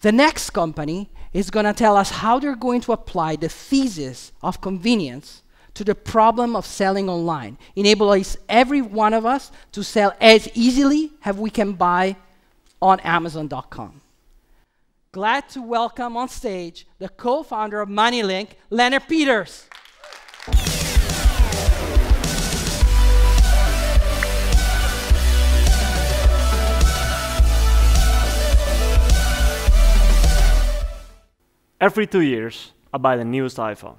The next company is going to tell us how they're going to apply the thesis of convenience to the problem of selling online, enabling every one of us to sell as easily as we can buy on Amazon.com. Glad to welcome on stage the co-founder of MoneyLink, Leonard Peters. Every two years, I buy the newest iPhone.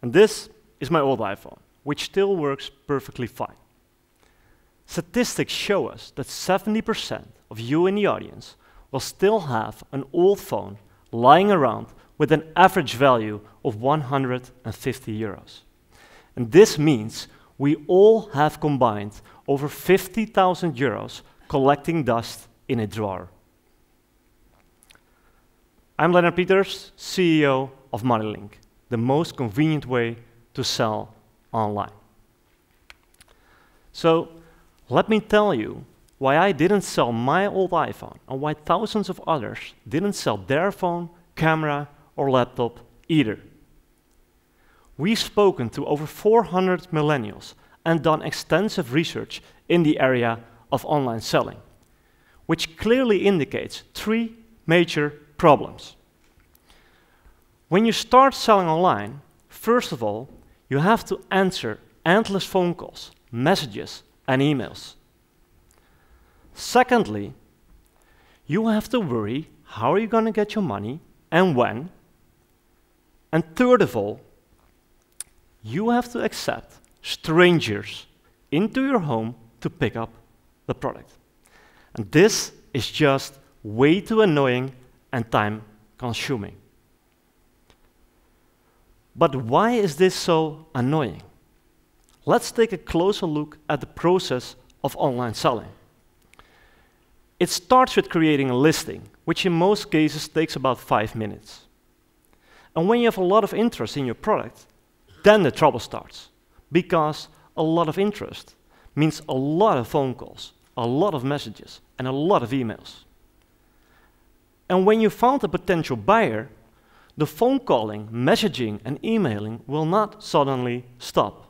And this is my old iPhone, which still works perfectly fine. Statistics show us that 70% of you in the audience will still have an old phone lying around with an average value of 150 euros. And this means we all have combined over 50,000 euros collecting dust in a drawer. I'm Leonard Peters, CEO of MoneyLink, the most convenient way to sell online. So let me tell you why I didn't sell my old iPhone and why thousands of others didn't sell their phone, camera, or laptop either. We've spoken to over 400 millennials and done extensive research in the area of online selling, which clearly indicates three major problems. When you start selling online, first of all, you have to answer endless phone calls, messages, and emails. Secondly, you have to worry how are you going to get your money and when. And third of all, you have to accept strangers into your home to pick up the product. And this is just way too annoying and time consuming. But why is this so annoying? Let's take a closer look at the process of online selling. It starts with creating a listing, which in most cases takes about five minutes. And when you have a lot of interest in your product, then the trouble starts. Because a lot of interest means a lot of phone calls, a lot of messages, and a lot of emails. And when you found a potential buyer, the phone calling, messaging, and emailing will not suddenly stop.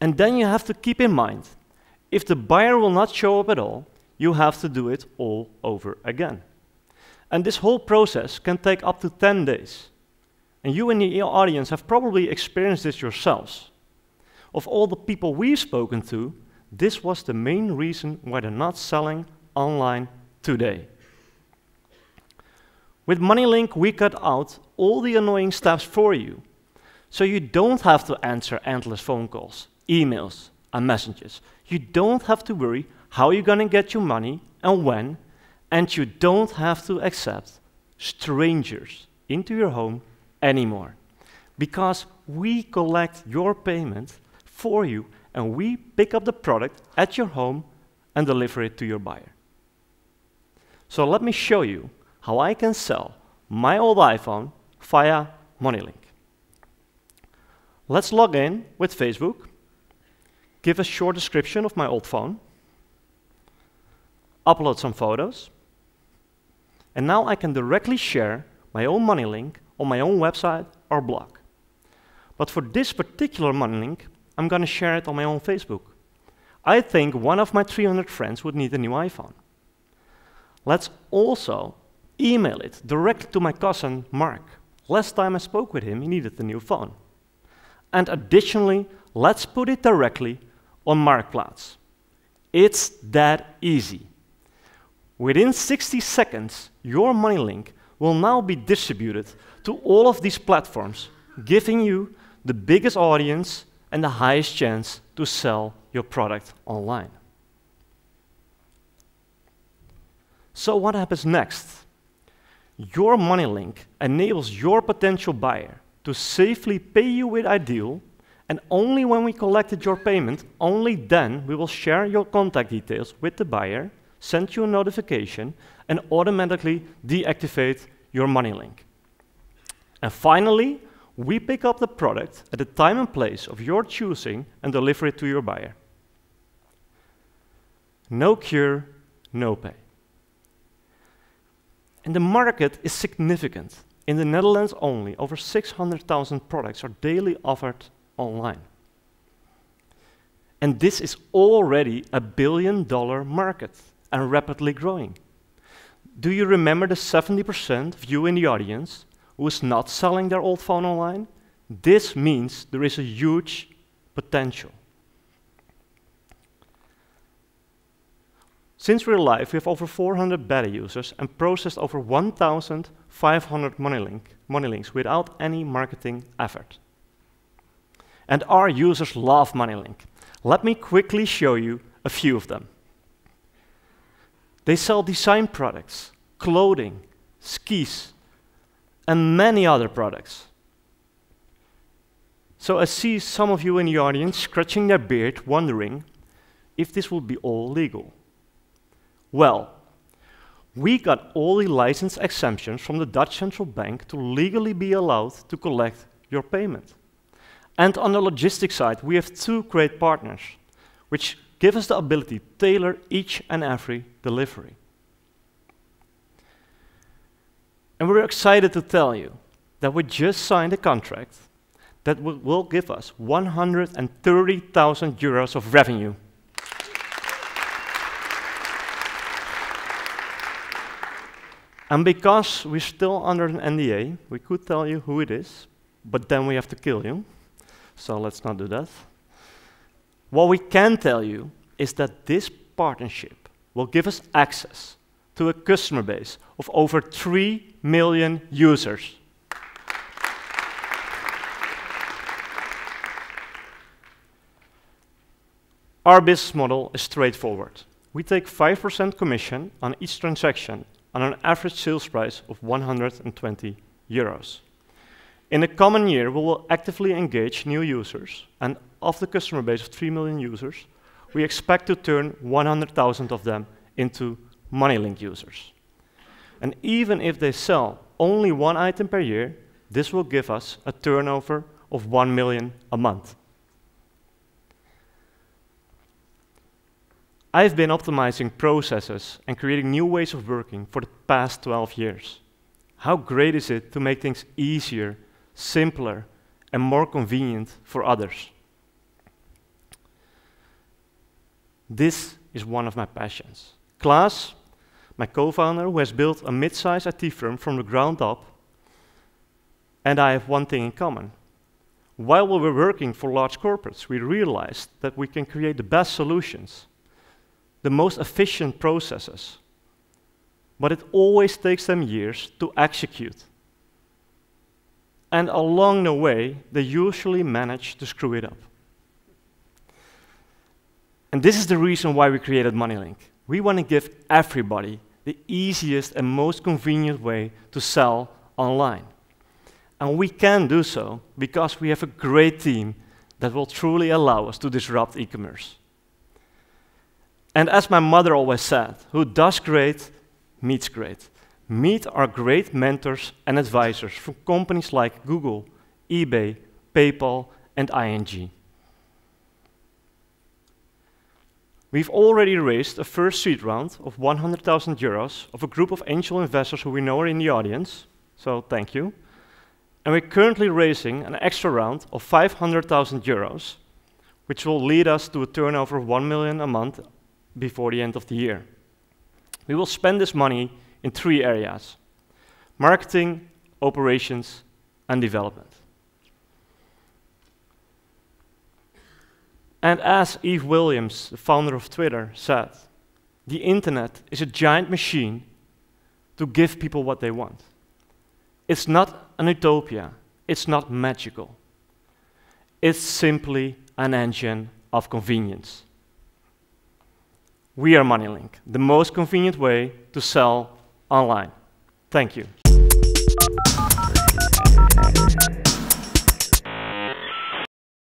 And then you have to keep in mind if the buyer will not show up at all, you have to do it all over again. And this whole process can take up to 10 days. And you in the audience have probably experienced this yourselves. Of all the people we've spoken to, this was the main reason why they're not selling online today. With MoneyLink, we cut out all the annoying steps for you. So you don't have to answer endless phone calls, emails, and messages. You don't have to worry how you're going to get your money and when, and you don't have to accept strangers into your home anymore. Because we collect your payment for you and we pick up the product at your home and deliver it to your buyer. So let me show you how I can sell my old iPhone via MoneyLink. Let's log in with Facebook, give a short description of my old phone, upload some photos, and now I can directly share my own MoneyLink on my own website or blog. But for this particular MoneyLink, I'm going to share it on my own Facebook. I think one of my 300 friends would need a new iPhone. Let's also email it directly to my cousin Mark. Last time I spoke with him, he needed a new phone. And additionally, let's put it directly on Marktplaats. It's that easy. Within 60 seconds, your money link will now be distributed to all of these platforms, giving you the biggest audience and the highest chance to sell your product online. So what happens next? Your money link enables your potential buyer to safely pay you with iDEAL, and only when we collected your payment, only then we will share your contact details with the buyer, send you a notification, and automatically deactivate your money link. And finally, we pick up the product at the time and place of your choosing and deliver it to your buyer. No cure, no pay. And the market is significant. In the Netherlands only, over 600,000 products are daily offered online. And this is already a billion dollar market and rapidly growing. Do you remember the 70% of you in the audience who is not selling their old phone online? This means there is a huge potential. Since we're live, we have over 400 beta users and processed over 1,500 money, link, money links without any marketing effort. And our users love MoneyLink. Let me quickly show you a few of them. They sell design products, clothing, skis, and many other products. So I see some of you in the audience scratching their beard, wondering if this will be all legal. Well, we got all the license exemptions from the Dutch Central Bank to legally be allowed to collect your payment. And on the logistics side, we have two great partners, which give us the ability to tailor each and every delivery. And we're excited to tell you that we just signed a contract that will, give us 130,000 euros of revenue. And because we're still under an NDA, we could tell you who it is, but then we have to kill you. So let's not do that. What we can tell you is that this partnership will give us access to a customer base of over 3 million users. Our business model is straightforward. We take 5% commission on each transaction on an average sales price of 120 euros. In the coming year, we will actively engage new users, and of the customer base of 3 million users, we expect to turn 100,000 of them into MoneyLink users. And even if they sell only one item per year, this will give us a turnover of 1 million a month. I've been optimizing processes and creating new ways of working for the past 12 years. How great is it to make things easier, simpler, and more convenient for others? This is one of my passions. Klaas, my co-founder, who has built a mid-sized IT firm from the ground up, and I have one thing in common. While we were working for large corporates, we realized that we can create the best solutions the most efficient processes, but it always takes them years to execute. And along the way, they usually manage to screw it up. And this is the reason why we created MoneyLink. We want to give everybody the easiest and most convenient way to sell online. And we can do so because we have a great team that will truly allow us to disrupt e commerce. And as my mother always said, who does great meets great. Meet our great mentors and advisors from companies like Google, eBay, PayPal, and ING. We've already raised a first seed round of 100,000 euros of a group of angel investors who we know are in the audience, so thank you. And we're currently raising an extra round of 500,000 euros, which will lead us to a turnover of 1 million a month before the end of the year. We will spend this money in three areas marketing, operations, and development. And as Ev Williams, the founder of Twitter, said, the internet is a giant machine to give people what they want. It's not an utopia, it's not magical. It's simply an engine of convenience. We are MoneyLink, the most convenient way to sell online. Thank you.